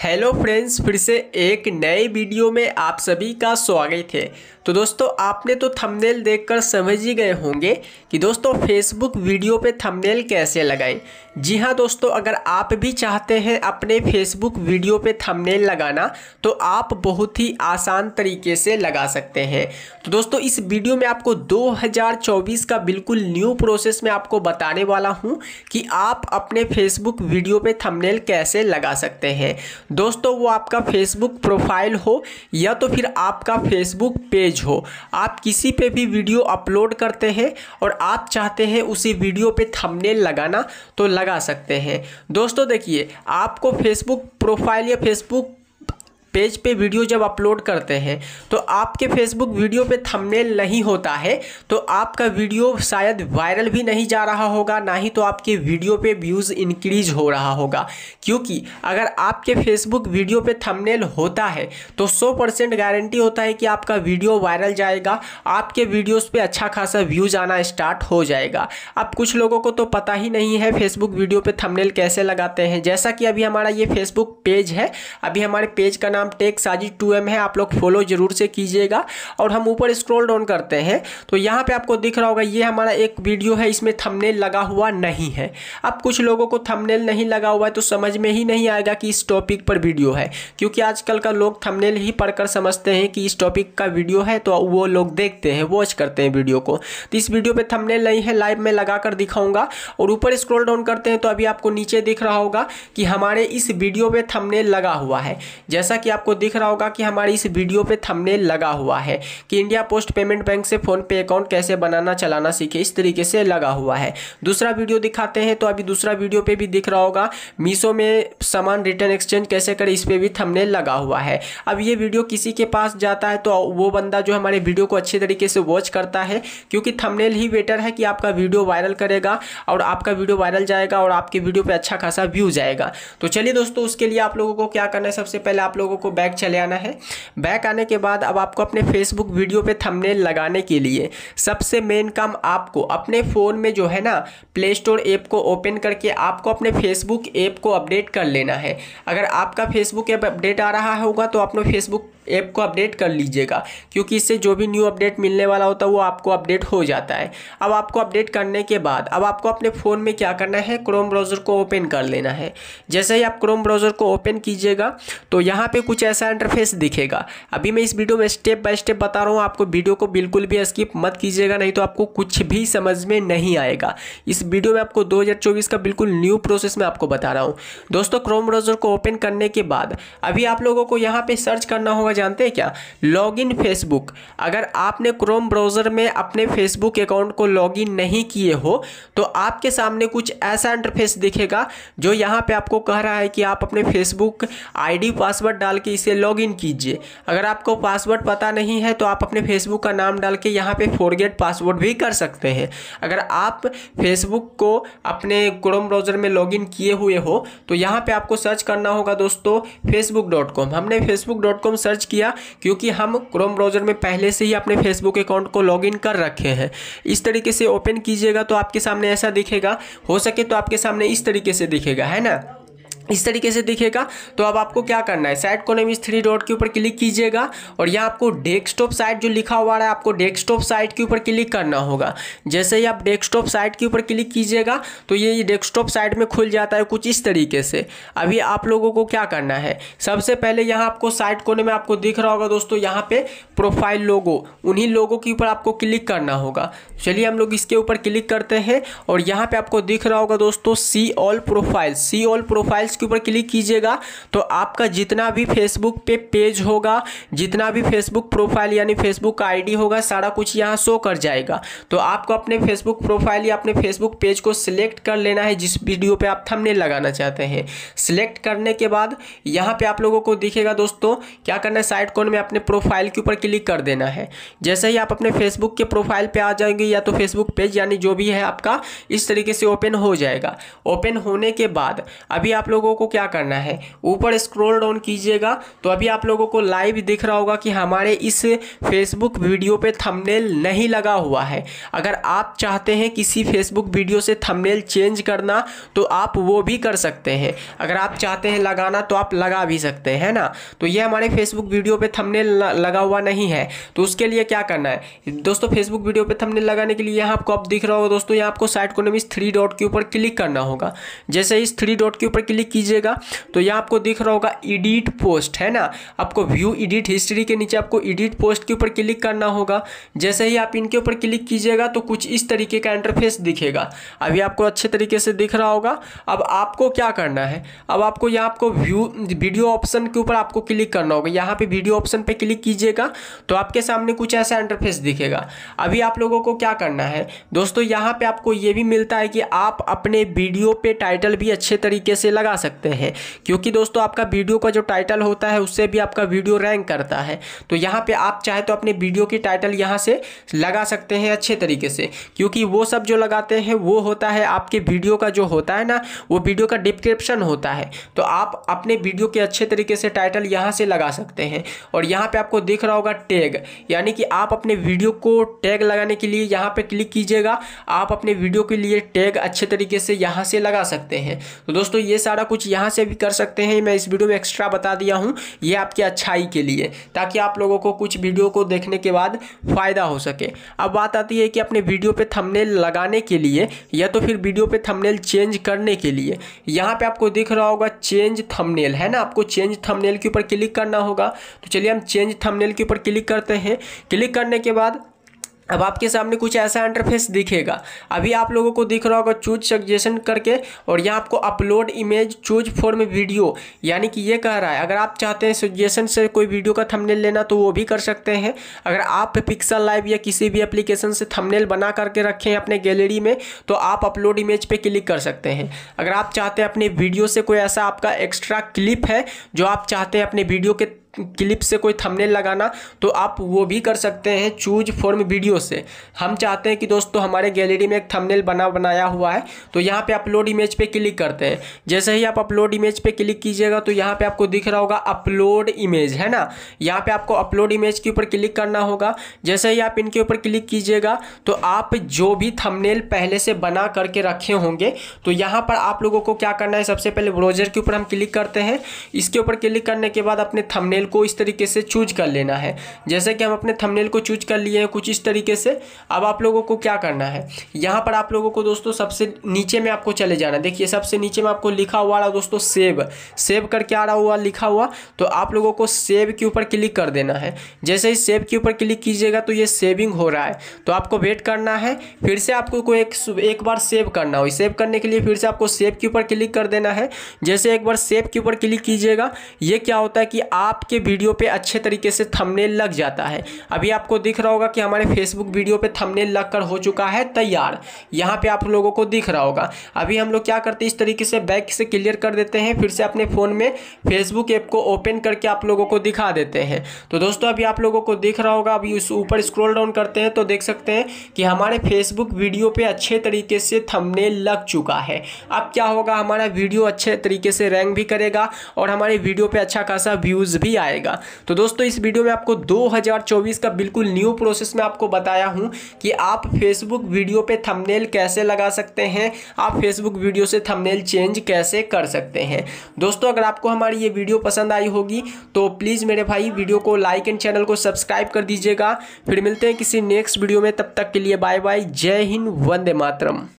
Hello friends, फिर से एक नए वीडियो में आप सभी का स्वागत है। तो दोस्तों, आपने तो थंबनेल देखकर समझ ही गए होंगे कि दोस्तों फेसबुक वीडियो पे थंबनेल कैसे लगाएँ। जी हाँ दोस्तों, अगर आप भी चाहते हैं अपने फेसबुक वीडियो पे थंबनेल लगाना तो आप बहुत ही आसान तरीके से लगा सकते हैं। तो दोस्तों, इस वीडियो में आपको 2024 का बिल्कुल न्यू प्रोसेस में आपको बताने वाला हूँ कि आप अपने फेसबुक वीडियो पे थंबनेल कैसे लगा सकते हैं। दोस्तों, वो आपका फेसबुक प्रोफ़ाइल हो, या तो फिर आपका फेसबुक पेज हो। आप किसी पे भी वीडियो अपलोड करते हैं और आप चाहते हैं उसी वीडियो पे थंबनेल लगाना तो लगा सकते हैं। दोस्तों देखिए आपको फेसबुक प्रोफ़ाइल या फेसबुक पेज पे वीडियो जब अपलोड करते हैं तो आपके फेसबुक वीडियो पे थंबनेल नहीं होता है तो आपका वीडियो शायद वायरल भी नहीं जा रहा होगा, ना ही तो आपके वीडियो पे व्यूज़ इंक्रीज हो रहा होगा। क्योंकि अगर आपके फेसबुक वीडियो पे थंबनेल होता है तो 100 परसेंट गारंटी होता है कि आपका वीडियो वायरल जाएगा, आपके वीडियोस पे अच्छा खासा व्यूज़ आना स्टार्ट हो जाएगा। अब कुछ लोगों को तो पता ही नहीं है फेसबुक वीडियो पे थंबनेल कैसे लगाते हैं। जैसा कि अभी हमारा ये फेसबुक पेज है, अभी हमारे पेज का नाम नाम टेक साजिश टू एम है, आप लोग फॉलो ज़रूर से कीजिएगा। और हम ऊपर स्क्रॉल डाउन करते हैं। तो यहाँ पे आपको दिख रहा होगा, ये हमारा एक वीडियो है, इसमें थंबनेल लगा हुआ नहीं है। अब कुछ लोगों को थंबनेल नहीं लगा हुआ है तो समझ में ही नहीं आएगा कि इस टॉपिक पर वीडियो है। क्योंकि आजकल का लोग थंबनेल ही पढ़कर समझते हैं कि इस टॉपिक का वीडियो है तो वो लोग देखते हैं वॉच करते हैं वीडियो को। तो इस वीडियो पे थंबनेल नहीं है लाइव में लगा कर दिखाऊँगा। और ऊपर स्क्रॉल डाउन करते हैं तो अभी आपको नीचे दिख रहा होगा कि हमारे इस वीडियो पे थंबनेल लगा हुआ है। जैसा कि आपको दिख रहा होगा कि हमारी इस वीडियो पे थंबनेल लगा हुआ है कि इंडिया पोस्ट पेमेंट बैंक से फ़ोन पे अकाउंट कैसे बनाना, चलाना सीखे, इस तरीके से लगा हुआ है। दूसरा वीडियो दिखाते हैं तो अभी दूसरा वीडियो पे भी दिख रहा होगा, मीशो में सामान रिटर्न एक्सचेंज कैसे करें, इस पर भी थंबनेल लगा हुआ है। अब ये वीडियो किसी के पास जाता है तो वो बंदा जो हमारे वीडियो को अच्छे तरीके से वॉच करता है, क्योंकि थंबनेल ही बेटर है कि आपका वीडियो वायरल करेगा और आपका वीडियो वायरल जाएगा और आपके वीडियो पर अच्छा खासा व्यू जाएगा। तो चलिए दोस्तों, उसके लिए आप लोगों को क्या करना है, सबसे पहले आप लोगों को बैक चले आना है। बैक आने के बाद अब आपको अपने फेसबुक वीडियो पे थंबनेल लगाने के लिए सबसे मेन काम आपको अपने फ़ोन में जो है ना प्ले स्टोर ऐप को ओपन करके आपको अपने फेसबुक ऐप को अपडेट कर लेना है। अगर आपका फेसबुक ऐप अपडेट आ रहा होगा तो अपने फेसबुक ऐप को अपडेट कर लीजिएगा, क्योंकि इससे जो भी न्यू अपडेट मिलने वाला होता है, वो आपको अपडेट हो जाता है। अब आपको अपडेट करने के बाद, अब आपको अपने फ़ोन में क्या करना है क्रोम ब्राउज़र को ओपन कर लेना है। जैसे ही आप क्रोम ब्राउज़र को ओपन कीजिएगा तो यहाँ पे कुछ ऐसा इंटरफेस दिखेगा। अभी मैं इस वीडियो में स्टेप बाय स्टेप बता रहा हूँ, आपको वीडियो को बिल्कुल भी स्किप मत कीजिएगा, नहीं तो आपको कुछ भी समझ में नहीं आएगा। इस वीडियो में आपको दो हज़ार चौबीस का बिल्कुल न्यू प्रोसेस में आपको बता रहा हूँ। दोस्तों क्रोम ब्राउज़र को ओपन करने के बाद, अभी आप लोगों को यहाँ पर सर्च करना होगा जानते हैं क्या? Login Facebook. अगर आपने क्रोम ब्राउज़र में अपने फेसबुक अकाउंट को लॉगिन नहीं किए हो तो आपके सामने कुछ ऐसा इंटरफेस दिखेगा, जो यहाँ पे आपको कह रहा है कि आप अपने फेसबुक आईडी पासवर्ड डाल के इसे लॉगिन कीजिए। अगर आपको पासवर्ड पता नहीं है तो आप अपने फेसबुक का नाम डाल के यहाँ पे फॉरगेट पासवर्ड भी कर सकते हैं। अगर आप फेसबुक को अपने क्रोम ब्राउज़र में लॉगिन किए हुए हो तो यहाँ पे आपको सर्च करना होगा दोस्तों, फेसबुक हमने फेसबुक कॉम सर्च किया क्योंकि हम क्रोम ब्राउज़र में पहले से ही अपने फेसबुक अकाउंट को लॉगिन कर रखे हैं। इस तरीके से ओपन कीजिएगा तो आपके सामने ऐसा दिखेगा। हो सके तो आपके सामने इस तरीके से दिखेगा, है ना? इस तरीके से दिखेगा तो अब आपको क्या करना है? में इस थ्री डॉट के ऊपर क्लिक कीजिएगा और यहाँ आपको डेस्कटॉप साइट जो लिखा हुआ है, आपको डेस्कटॉप साइट के ऊपर क्लिक करना होगा। जैसे ही आप डेस्कटॉप साइट के ऊपर क्लिक कीजिएगा तो ये डेस्कटॉप साइट में खुल जाता है कुछ इस तरीके से। अभी आप लोगों को क्या करना है? सबसे पहले यहाँ आपको साइड कोने में आपको दिख रहा होगा दोस्तों, यहाँ पे प्रोफ़ाइल लोगो उन्हीं लोगों के ऊपर आपको क्लिक करना होगा। चलिए हम लोग इसके ऊपर क्लिक करते हैं और यहाँ पे आपको दिख रहा होगा दोस्तों see all profile see all profiles के ऊपर क्लिक कीजिएगा तो आपका जितना भी फेसबुक पे पेज होगा, जितना भी फेसबुक प्रोफ़ाइल यानी फेसबुक आईडी होगा, सारा कुछ यहाँ शो कर जाएगा। तो आपको अपने फेसबुक प्रोफ़ाइल या अपने फेसबुक पेज को सिलेक्ट कर लेना है, जिस वीडियो पे आप थंबनेल लगाना चाहते हैं। सिलेक्ट करने के बाद यहाँ पे आप लोगों को दिखेगा दोस्तों, क्या करना है साइड कॉर्न में अपने प्रोफ़ाइल के ऊपर क्लिक कर देना है। जैसे ही आप अपने फेसबुक के प्रोफ़ाइल पे आ जाएँगे, या तो फेसबुक पेज यानी जो भी है आपका, इस तरीके से ओपन हो जाएगा। ओपन होने के बाद अभी आप लोग लोगों को क्या करना है? ऊपर स्क्रॉल डाउन कीजिएगा तो अभी आप लोगों को लाइव दिख रहा होगा कि हमारे इस फेसबुक वीडियो पे थंबनेल नहीं लगा हुआ है। अगर आप चाहते हैं किसी फेसबुक वीडियो से थंबनेल चेंज करना तो आप वो भी कर सकते हैं। अगर आप चाहते हैं लगाना तो आप लगा भी सकते हैं ना? तो ये हमारे फेसबुक वीडियो पे थंबनेल लगा हुआ नहीं है। तो उसके लिए क्या करना है? दोस्तों फेसबुक वीडियो पे थंबनेल लगाने के लिए यहाँ आपको आप दिख रहा होगा दोस्तों, यहाँ आपको साइट को इस थ्री डॉट के ऊपर क्लिक करना होगा। जैसे इस थ्री डॉट के ऊपर क्लिक कीजिएगा। तो यहाँ आपको दिख रहा होगा एडिट पोस्ट है ना? आपको व्यू एडिट हिस्ट्री के नीचे आपको एडिट पोस्ट के ऊपर क्लिक करना होगा। जैसे ही आप इनके ऊपर क्लिक कीजिएगा तो कुछ इस तरीके का इंटरफेस दिखेगा। अभी आपको अच्छे तरीके से दिख रहा होगा। अब आपको क्या करना है? अब आपको यहाँ आपको व्यू वीडियो ऑप्शन के ऊपर आपको क्लिक करना होगा। यहाँ पे वीडियो ऑप्शन पे क्लिक कीजिएगा तो आपके सामने कुछ ऐसा इंटरफेस दिखेगा। अभी आप लोगों को क्या करना है? दोस्तों, यहाँ पे आपको ये भी मिलता है कि आप अपने वीडियो पे टाइटल भी अच्छे तरीके से लगा सकते हैं। क्योंकि दोस्तों, आपका वीडियो का जो टाइटल होता है, उससे भी आपका वीडियो रैंक करता है। तो यहाँ पे आप चाहे तो अपने वीडियो की टाइटल यहाँ से लगा सकते हैं अच्छे तरीके से। क्योंकि वो सब जो लगाते हैं, वो होता है आपके वीडियो का जो होता है ना, वो वीडियो का डिस्क्रिप्शन होता है। तो आप अपने वीडियो के अच्छे तरीके से टाइटल यहाँ से लगा सकते हैं। और यहाँ पे आपको दिख रहा होगा टैग यानी कि आप अपने वीडियो को टैग लगाने के लिए यहाँ पे क्लिक कीजिएगा। आप अपने वीडियो के लिए टैग अच्छे तरीके से यहाँ से लगा सकते हैं। तो दोस्तों, ये सारा कुछ यहाँ से भी कर सकते हैं। मैं इस वीडियो में एक्स्ट्रा बता दिया हूँ, ये आपकी अच्छाई के लिए, ताकि आप लोगों को कुछ वीडियो को देखने के बाद फ़ायदा हो सके। अब बात आती है कि अपने वीडियो पे थंबनेल लगाने के लिए, या तो फिर वीडियो पे थंबनेल चेंज करने के लिए। यहाँ पे आपको दिख रहा होगा चेंज थंबनेल है ना? आपको चेंज थंबनेल के ऊपर क्लिक करना होगा। तो चलिए हम चेंज थंबनेल के ऊपर क्लिक करते हैं। क्लिक करने के बाद अब आपके सामने कुछ ऐसा इंटरफेस दिखेगा। अभी आप लोगों को दिख रहा होगा चूज़ सजेशन करके और यहाँ आपको upload image choose from video यानी कि ये कह रहा है। अगर आप चाहते हैं सजेशन से कोई वीडियो का थंबनेल लेना तो वो भी कर सकते हैं। अगर आप पिक्सल लाइव या किसी भी एप्लीकेशन से थंबनेल बना करके रखें अपने गैलरी में तो आप अपलोड इमेज पर क्लिक कर सकते हैं। अगर आप चाहते हैं अपने वीडियो से कोई ऐसा आपका एक्स्ट्रा क्लिप है, जो आप चाहते हैं अपने वीडियो के क्लिप से कोई थंबनेल लगाना तो आप वो भी कर सकते हैं चूज़ फॉर्म वीडियो से। हम चाहते हैं कि दोस्तों हमारे गैलरी में एक थंबनेल बना, बनाया हुआ है तो यहाँ पे अपलोड इमेज पे क्लिक करते हैं। जैसे ही आप अपलोड इमेज पे क्लिक कीजिएगा तो यहाँ पे आपको दिख रहा होगा अपलोड इमेज है ना? यहाँ पे आपको अपलोड इमेज के ऊपर क्लिक करना होगा। जैसे ही आप इनके ऊपर क्लिक कीजिएगा तो आप जो भी थंबनेल पहले से बना करके रखे होंगे तो यहाँ पर आप लोगों को क्या करना है, सबसे पहले ब्राउज़र के ऊपर हम क्लिक करते हैं। इसके ऊपर क्लिक करने के बाद अपने थंबनेल थंबनेल को इस तरीके से चूज़ कर लेना है। जैसे कि हम अपने थंबनेल को चूज़ कर लिए हैं कुछ इस तरीके से। अब आप लोगों को क्या करना है? यहाँ पर आप लोगों को दोस्तों सबसे नीचे में आपको चले जाना देखिए सबसे नीचे में आपको लिखा हुआ रहा दोस्तों सेव सेव करके आ रहा हुआ, लिखा हुआ तो आप लोगों को सेव के ऊपर क्लिक कर देना है। जैसे ही सेव के ऊपर क्लिक कीजिएगा तो ये सेविंग हो रहा है। तो आपको वेट करना है, फिर से आपको को एक एक बार सेव करना हो। सेव करने के लिए फिर से आपको सेव के ऊपर क्लिक कर देना है। जैसे एक बार सेव के ऊपर क्लिक कीजिएगा, ये क्या होता है कि आपके वीडियो पे अच्छे तरीके से थंबनेल लग जाता है। अभी आपको दिख रहा होगा कि हमारे फेसबुक वीडियो पे थंबनेल लग कर हो चुका है तैयार। यहाँ पे आप लोगों को दिख रहा होगा। अभी हम लोग क्या करते हैं, इस तरीके से बैक से क्लियर कर देते हैं, फिर से अपने फ़ोन में फेसबुक ऐप को ओपन करके आप लोगों को दिखा देते हैं। तो दोस्तों, अभी आप लोगों को दिख रहा होगा, अभी उस ऊपर स्क्रोल डाउन करते हैं तो देख सकते हैं कि हमारे फेसबुक वीडियो पर अच्छे तरीके से थंबनेल लग चुका है। अब क्या होगा, हमारा वीडियो अच्छे तरीके से रैंक भी करेगा और हमारे वीडियो पर अच्छा खासा व्यूज़ भी आएगा। तो दोस्तों, इस वीडियो में आपको 2024 का बिल्कुल न्यू प्रोसेस में आपको बताया हूँ कि आप फेसबुक वीडियो पे थंबनेल कैसे लगा सकते हैं, आप फेसबुक वीडियो से थंबनेल चेंज कैसे कर सकते हैं। दोस्तों, अगर आपको हमारी ये वीडियो पसंद आई होगी तो प्लीज़ मेरे भाई वीडियो को लाइक एंड चैनल को सब्सक्राइब कर दीजिएगा। फिर मिलते हैं किसी नेक्स्ट वीडियो में, तब तक के लिए बाय बाय जय हिंद, वंदे मातरम।